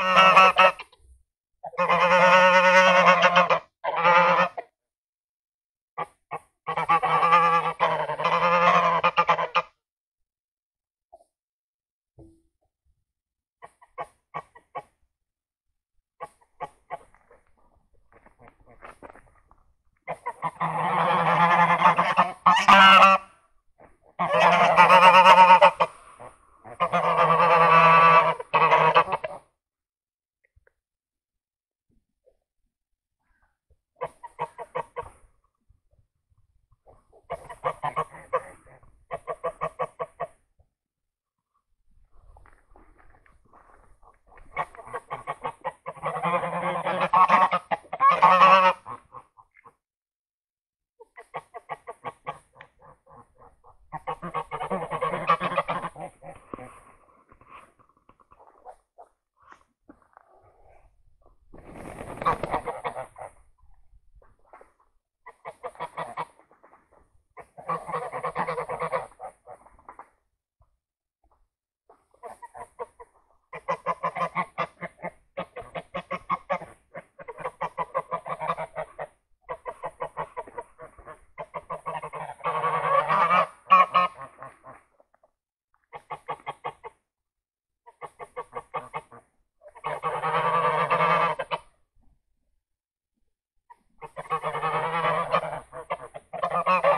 Oh. Ha ha ha!